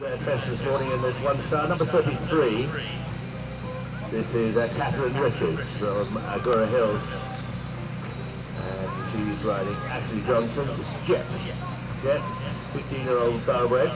best this morning in this one star, number 33. This is uh, Kathryn Richards from Agoura Hills. And she's riding Ashley Johnson's Jet. Jet, 15-year-old thoroughbred.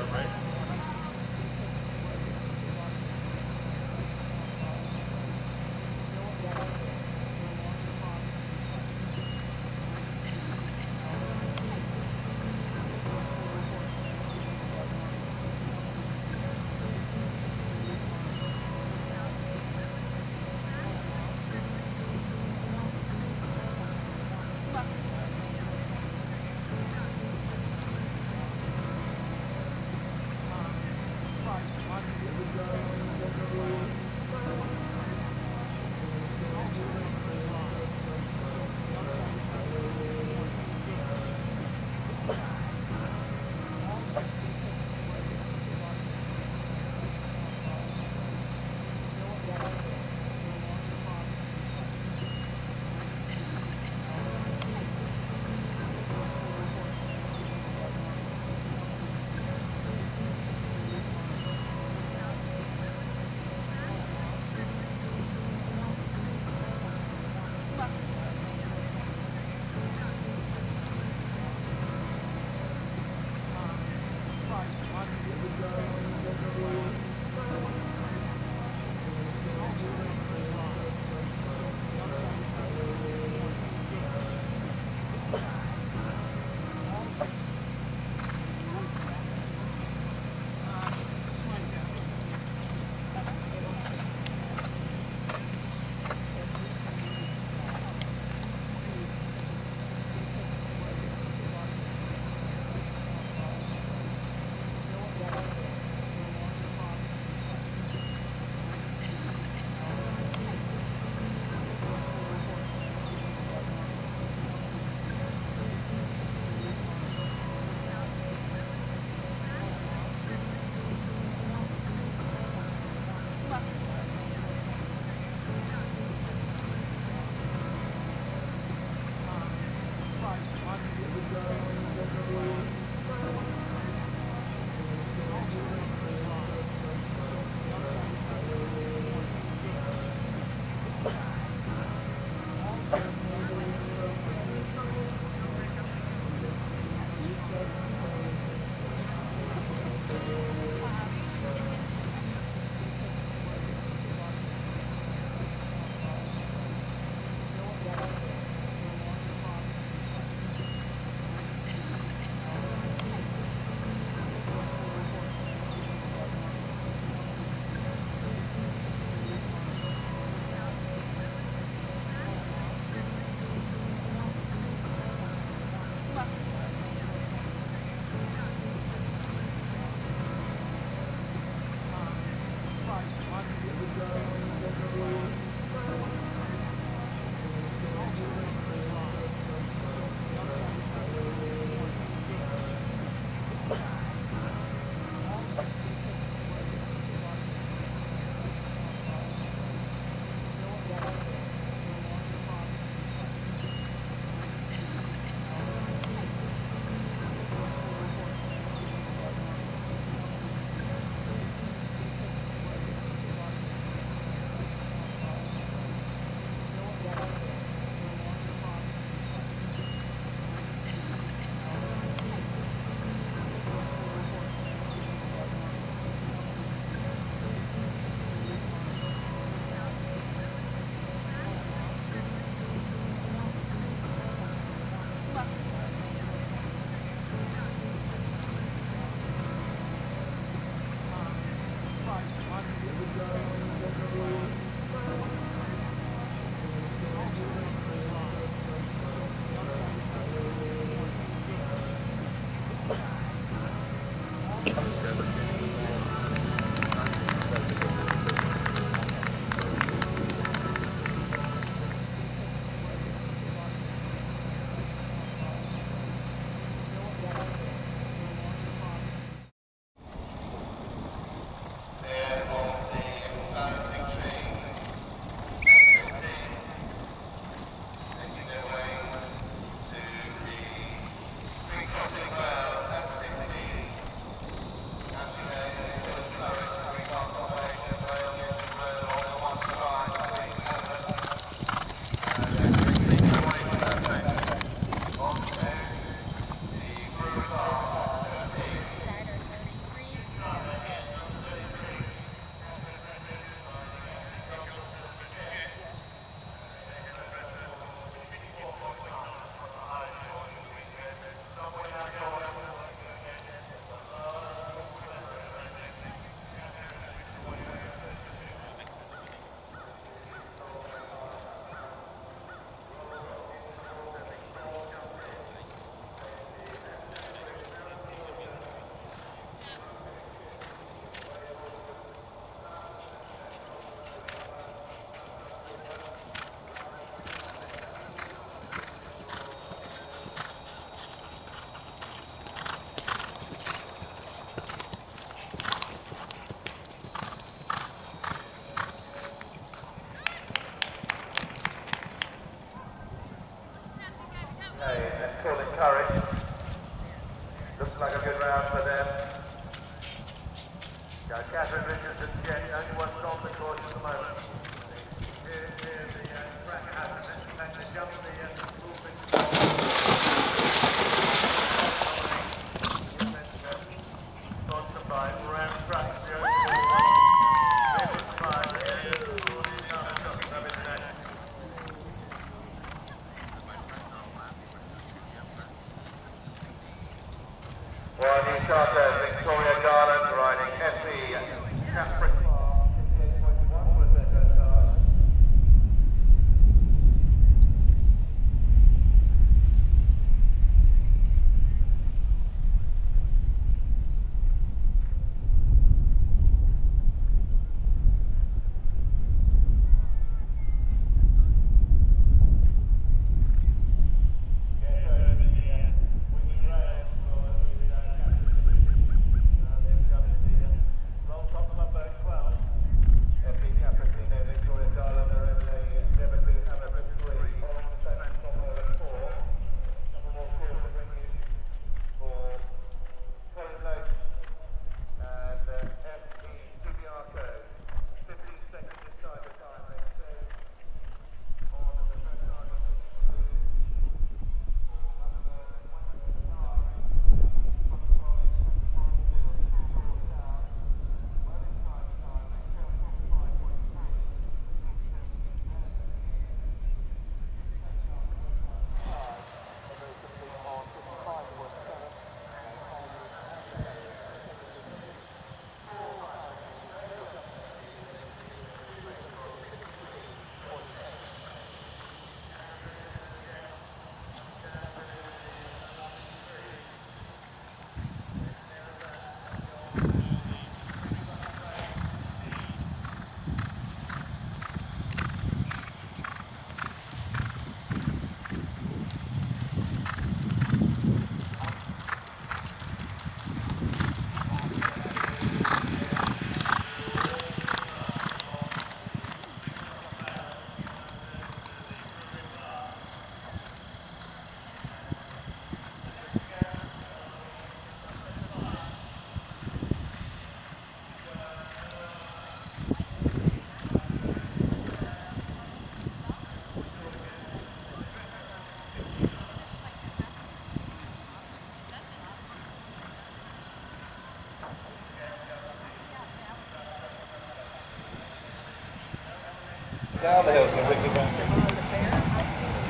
Down the hill to the wicket round.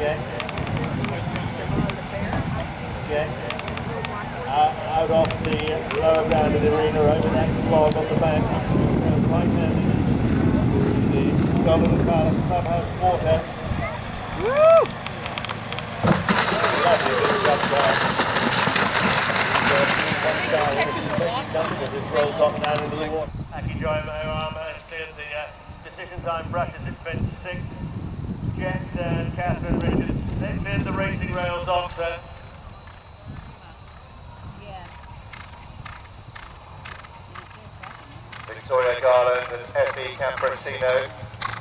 Yeah. Yeah. Uh, out off the lower ground of the arena over that log on the back. Right down in the Golden Palace Clubhouse Quarter. Woo! Lovely little jump there. One star, which is especially done with this rolls off down into the water. Aki driver Arama has cleared the decision time brushes. It's been sixth. Jet and Kathryn Richards. They cleared the racing rails off. So Victoria Garland and Effie Camprosino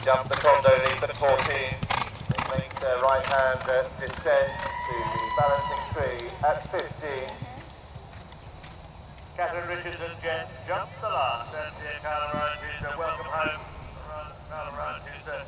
jump the condo leap at 14. They make their right hand uh, descent to the balancing tree at 15. Kathryn Richards and Jet jump the last. And uh, Carla Ryan, who's uh, welcome home. Ryan- Carla Ryan, who's uh,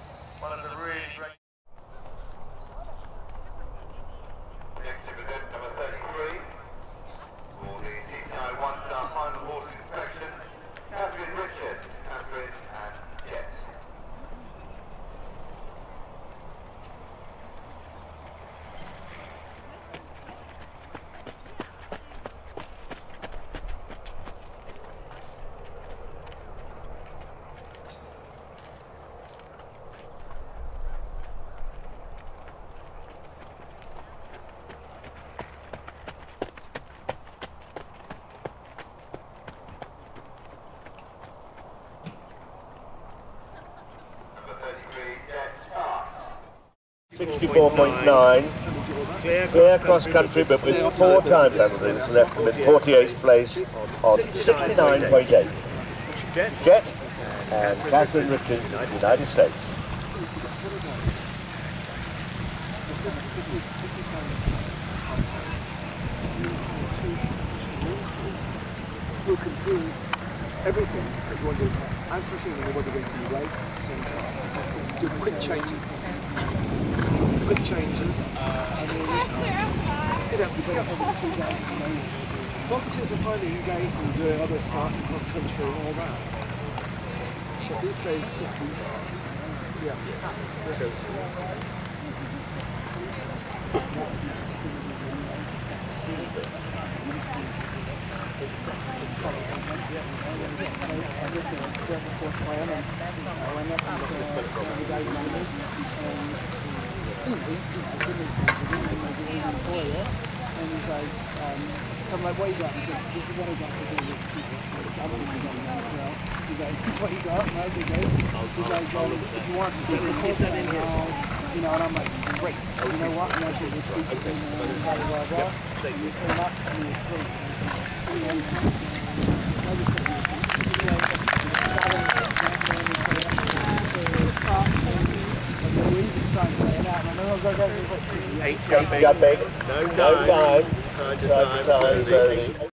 64.9. Fair cross country, but with four time penalties, left them in 48th place on 69.8. Jet and Kathryn Richards, United States. Who can do everything that one want do, and especially when you want to do right at the same time. Do quick changes quick changes. Volunteers are finally engaged in doing other stuff, cross country and all that. But these days, yeah. And so I'm like, what you got? He's like, this is what I got for doing this. So I'm gonna do that now. He's like, this is what you got? And I was like. He's like, um, if you want, just of course that in here. You know, and I'm like, great. You know what? And I said, and blah, blah, blah. And you came up and. You know, I just said, you know, and then we just try and play it out. And I know I was like, Eight jumping. No time. Time to time.